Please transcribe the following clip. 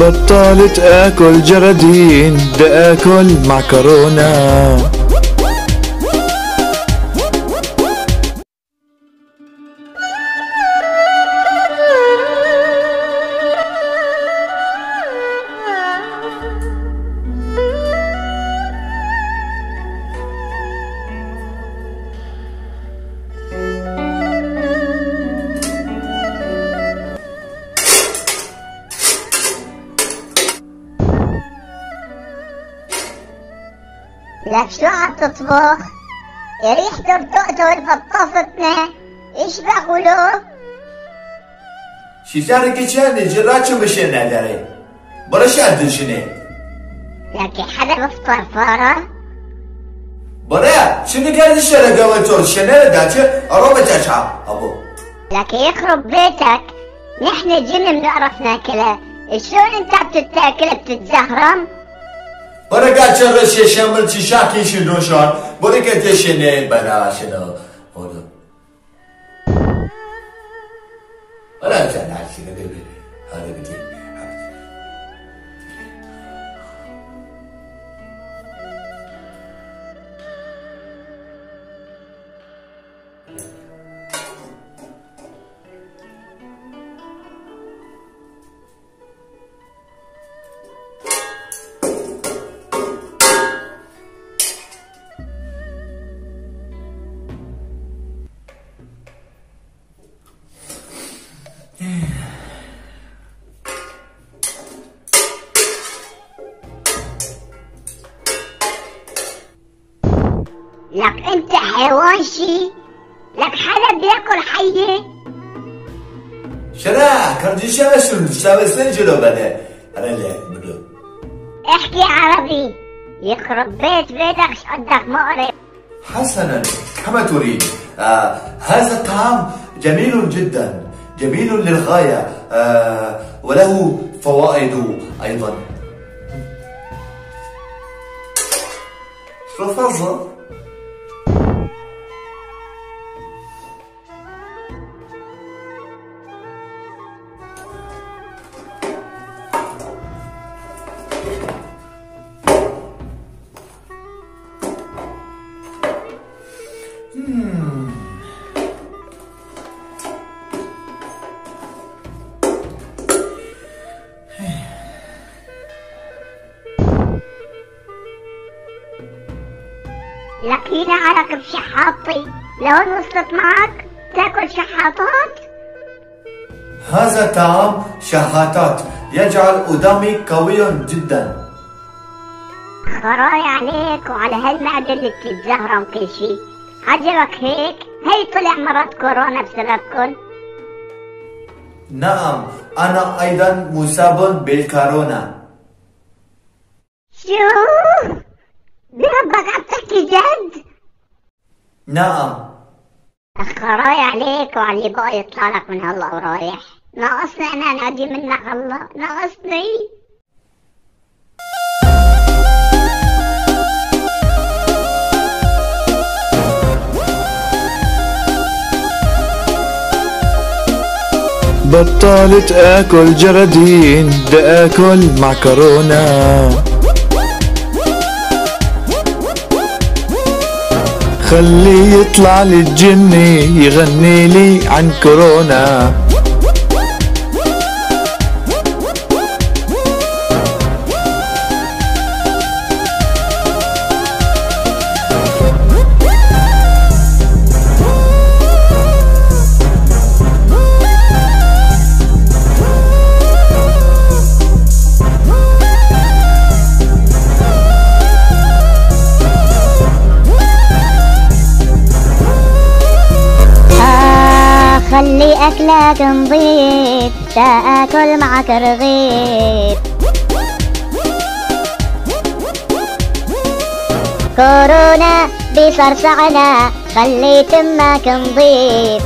بطلت آكل جرادين بدي اكل معكرونه لك شو عم تطبخ؟ ريحته بتقتل فطفتنا إيش بقولوا؟ چه نجرا چه بشه نداره برای شد دلشنه لك حدا بفطر فاره؟ برای شنو کردی شده گوه تو شنه دا چه آرام تشعب أبو. لك يخرب بيتك. نحن جن بنعرف ناكلها شلون انت بتتاكل؟ بتتزهرم؟ برای گچه رسی شمل چی شکیشی دوشان برای که تشنه براشن بودو برای چه نرسی رو ببینی حالا بگیم لك أنت حيوان شي لك حدا بياكل حية؟ شرا کردی شما شنو شما سن جلو بده هره له بدو احكي عربي. يخرب بيت بيتك إيش قدك مقرف حسنا كما تريد. آه هذا الطعام جميل جدا. جميل للغاية. آه وله فوائد أيضا. تفضل لك هنا عليك بشحاطي لهون وصلت معك تأكل شحاطات؟ هذا الطعام شهاتات يجعل قدامي قوي جدا. خراي عليك وعلى هالمعدة اللي بتتزهرم كل شي عجبك هيك؟ هي طلع مرض كورونا بسببكن نعم أنا أيضا مصاب بالكورونا. شو؟ بربك عم تحكي جد نعم. خراي عليك وعلى اللي بقى يطلع لك من هلا ورايح. ناقصني أنا نادي منك الله. ناقصني بطلت آكل جرادين بدي اكل معكرونه خليه يطلع لي الجني يغني لي عن كورونا. خلي أكلك نظيف تاكل معك رغيف كورونا بصرصعنا خلي تمك نظيف